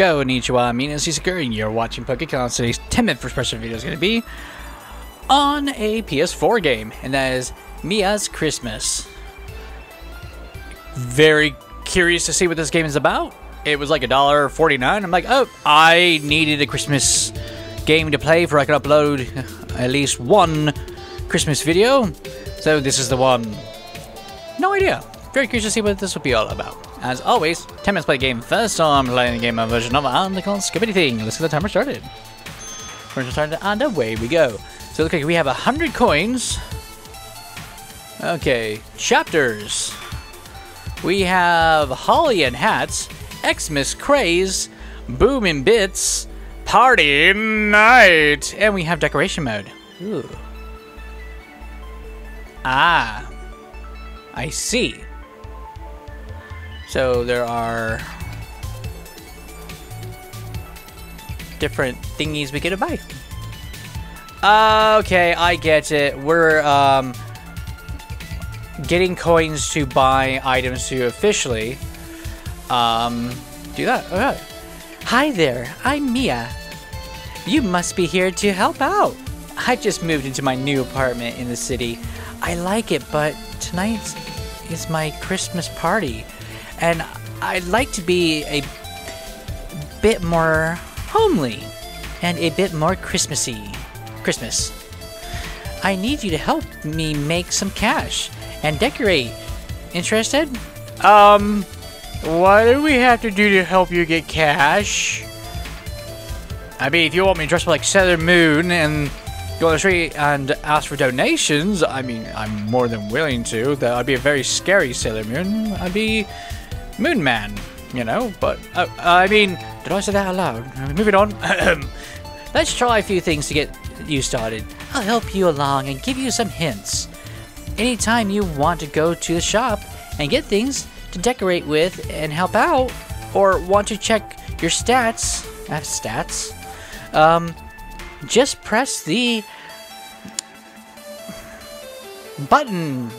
Konnichiwa, Mina Tsakura, and you're watching PokeCast. Today's 10 minute first person video is going to be on a PS4 game, and that is Mia's Christmas. Very curious to see what this game is about. It was like a dollar forty-nine. I'm like, oh, I needed a Christmas game to play for I could upload at least one Christmas video. So this is the one. No idea. Very curious to see what this will be all about. As always, 10 minutes play game first, so I'm playing the game on version of called Skip Anything. Let's get the timer started. Timer started and away we go. So look like we have a hundred coins. Okay, chapters. We have Holly and Hats, Xmas Craze, Boom in Bits, Party Night, and we have Decoration Mode. Ooh. Ah. I see. So there are different thingies we get to buy. Okay, I get it. We're um, getting coins to buy items to officially um, do that. Okay. Hi there, I'm Mia. You must be here to help out. I just moved into my new apartment in the city. I like it, but tonight is my Christmas party, and I'd like to be a bit more homely and a bit more Christmassy. Christmas. I need you to help me make some cash and decorate. Interested? Um, what do we have to do to help you get cash? I mean, if you want me to dress up like Sailor Moon and go on the street and ask for donations, I mean, I'm more than willing to. That I'd be a very scary Sailor Moon. I'd be Moon Man, you know. But uh, I mean, did I say that out loud? Uh, moving on. Let's try a few things to get you started. I'll help you along and give you some hints. Anytime you want to go to the shop and get things to decorate with and help out, or want to check your stats, I have stats, um, just press the button.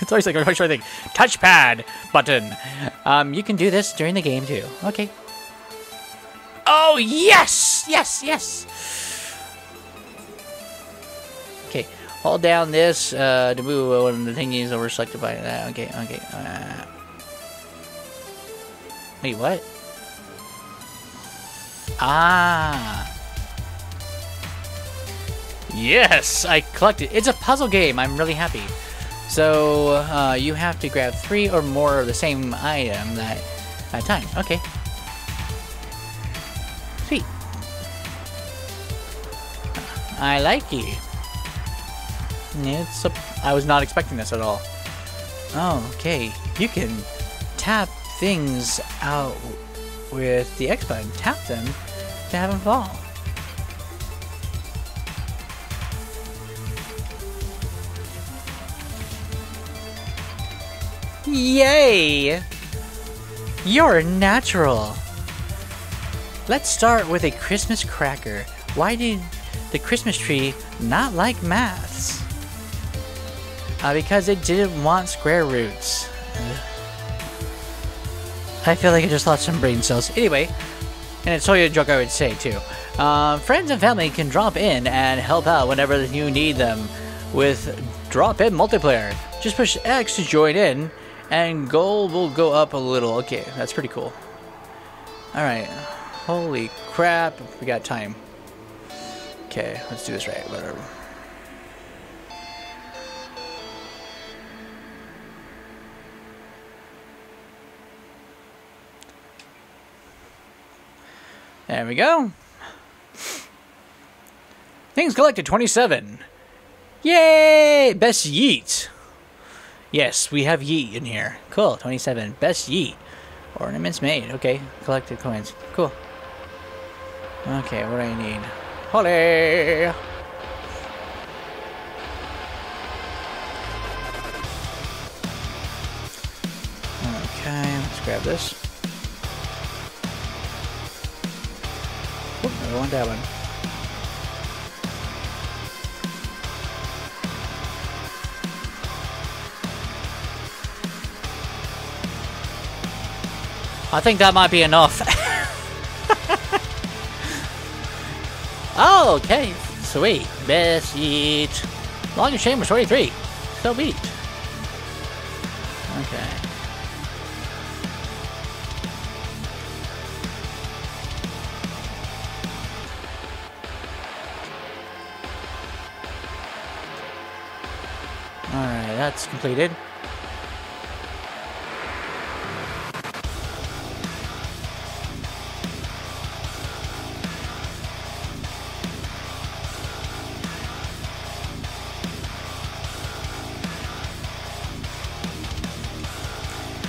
it's always like trying to think. Touchpad button. Um, you can do this during the game too. Okay. Oh yes, yes, yes. Okay, hold down this uh, to move when the thingies over selected by that. Okay, okay. Uh, wait, what? Ah. Yes, I collected. It's a puzzle game. I'm really happy. So uh, you have to grab three or more of the same item that at time. Okay. Sweet. I like you. It's a, I was not expecting this at all. Oh, okay. You can tap things out with the X button. Tap them to have them fall. Yay! You're natural. Let's start with a Christmas cracker. Why did the Christmas tree not like maths? Uh, because it didn't want square roots. I feel like I just lost some brain cells. Anyway, and it's totally a joke I would say too. Uh, friends and family can drop in and help out whenever you need them with drop-in multiplayer. Just push X to join in and gold will go up a little. Okay, that's pretty cool. Alright. Holy crap. We got time. Okay, let's do this right. Whatever. There we go. Things collected 27. Yay! Best Yeet. Yes, we have Yeet in here. Cool, 27. Best Yeet. Ornaments made. Okay, collected coins. Cool. Okay, what do I need? Holly! Okay, let's grab this. Oop, I want that one. I think that might be enough. oh, okay. Sweet. Best yeet. Longest chamber, 23. Still beat. Okay. Alright, that's completed.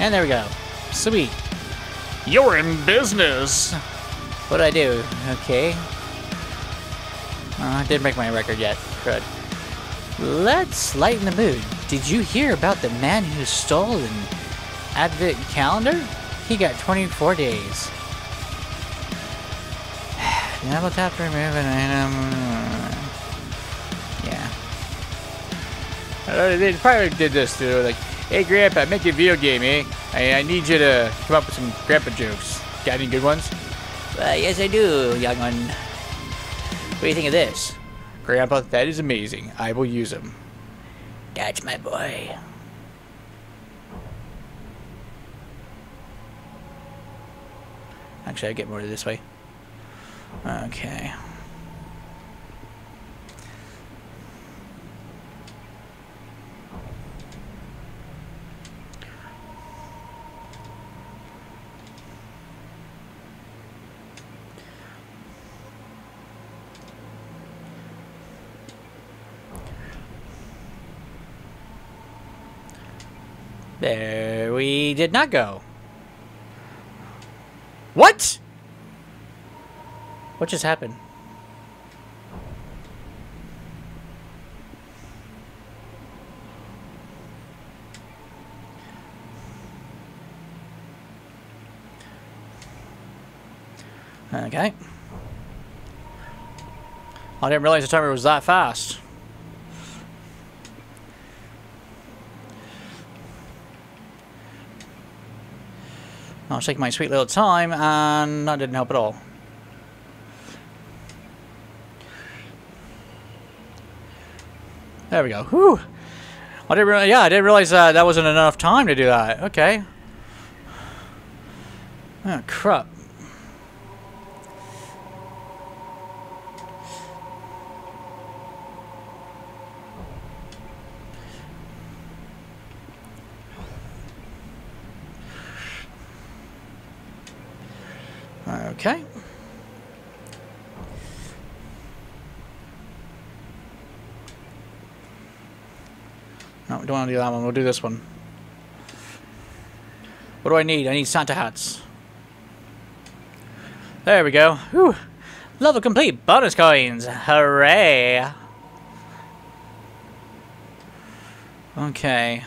And there we go. Sweet. You're in business. What did I do? Okay. Uh, I didn't make my record yet. Crud. Let's lighten the mood. Did you hear about the man who stole an advent calendar? He got 24 days. Double tap to remove an item. Yeah. They probably did this too. Like, hey, Grandpa, make a video game, eh? I, I need you to come up with some Grandpa jokes. Got any good ones? Uh, yes, I do, young one. What do you think of this? Grandpa, that is amazing. I will use them. That's my boy. Actually, I get more this way. Okay. There we did not go. What? What just happened? Okay. I didn't realize the timer was that fast. I was taking my sweet little time, and that didn't help at all. There we go. Whew. I didn't yeah, I didn't realize uh, that wasn't enough time to do that. Okay. Oh, crap. Okay. No, we don't want to do that one. We'll do this one. What do I need? I need Santa hats. There we go. Whew. Level complete. Bonus coins. Hooray. Okay.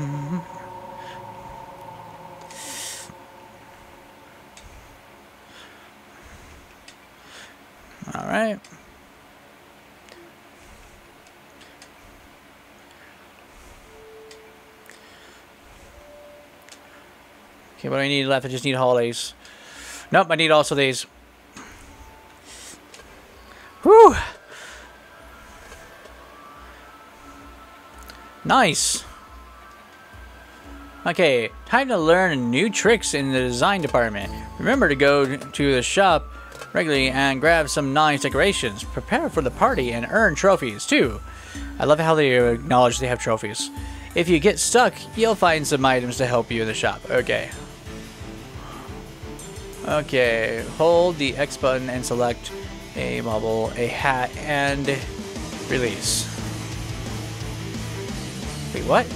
Mm-hmm. All right. Okay, what do I need left? I just need holidays. Nope, I need also these. Whew. Nice. Okay, time to learn new tricks in the design department. Remember to go to the shop regularly and grab some nice decorations. Prepare for the party and earn trophies too. I love how they acknowledge they have trophies. If you get stuck, you'll find some items to help you in the shop. Okay. Okay, hold the X button and select a bubble, a hat, and release. Wait, what?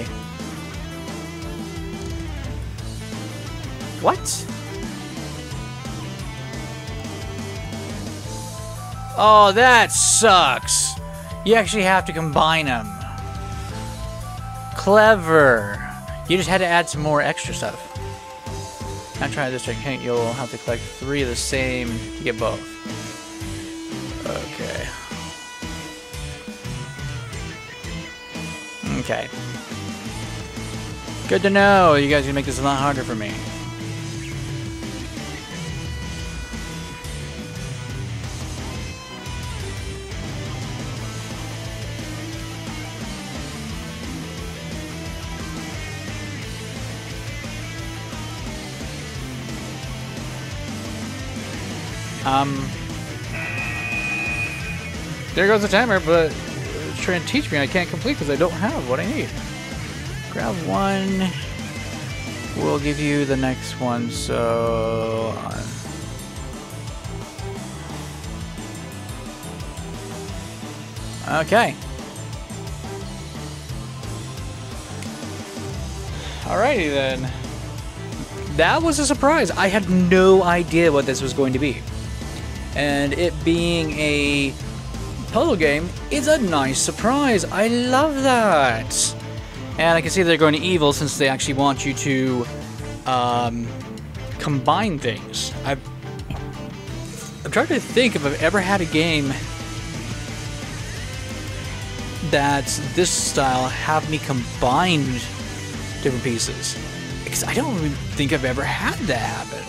Okay. What? Oh, that sucks. You actually have to combine them. Clever. You just had to add some more extra stuff. Now try this trick. You'll have to collect three of the same to get both. Okay. Okay. Good to know. You guys can make this a lot harder for me. Um, there goes the timer, but it's trying to teach me I can't complete because I don't have what I need. Grab one. We'll give you the next one, so... Uh, okay. Alrighty then. That was a surprise. I had no idea what this was going to be. And it being a puzzle game is a nice surprise. I love that. And I can see they're going to evil since they actually want you to um, combine things. I've, I'm trying to think if I've ever had a game that's this style have me combine different pieces. Because I don't even think I've ever had that happen.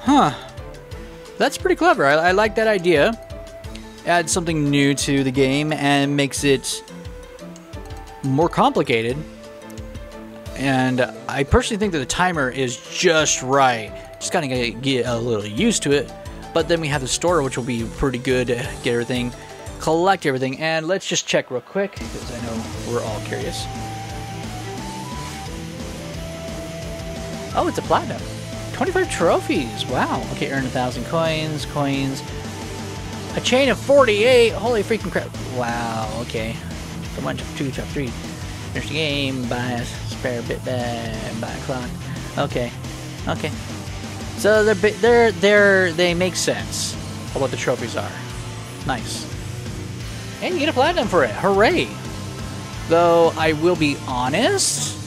Huh. That's pretty clever. I, I like that idea. Adds something new to the game and makes it more complicated. And I personally think that the timer is just right. Just kind of get a little used to it. But then we have the store, which will be pretty good to get everything, collect everything. And let's just check real quick, because I know we're all curious. Oh, it's a platinum. 25 trophies. Wow. Okay, earn a thousand coins. Coins. A chain of 48. Holy freaking crap. Wow. Okay. Come on, two, top three. Finish the game. Buy a spare bit bag. Buy a clock. Okay. Okay. So they're they're they're they make sense of what the trophies are. Nice. And you get a platinum for it. Hooray! Though I will be honest,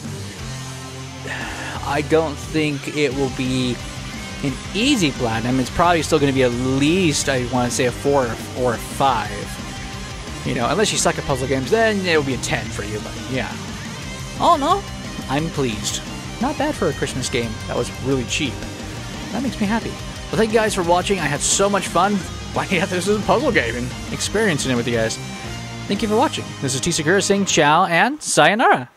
I don't think it will be an easy platinum. It's probably still going to be at least, I want to say, a 4 or a 5. You know, unless you suck at puzzle games, then it'll be a 10 for you, but yeah. Oh no, I'm pleased. Not bad for a Christmas game. That was really cheap. That makes me happy. Well, thank you guys for watching. I had so much fun finding out this is a puzzle game and experiencing it with you guys. Thank you for watching. This is T Sakura saying ciao and sayonara.